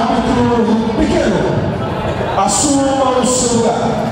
Árbitro pequeno, assuma o seu lugar.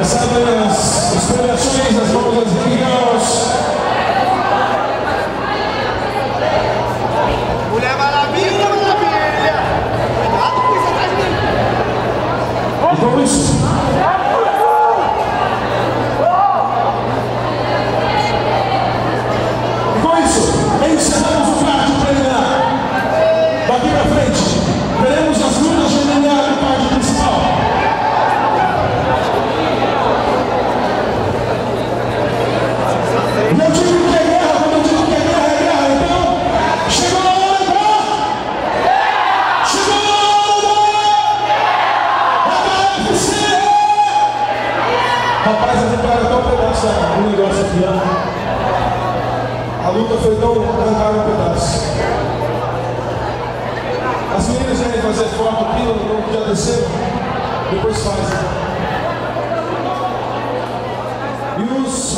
As corações, as mãos. fazer forma pino não podia descer Depois faz. E os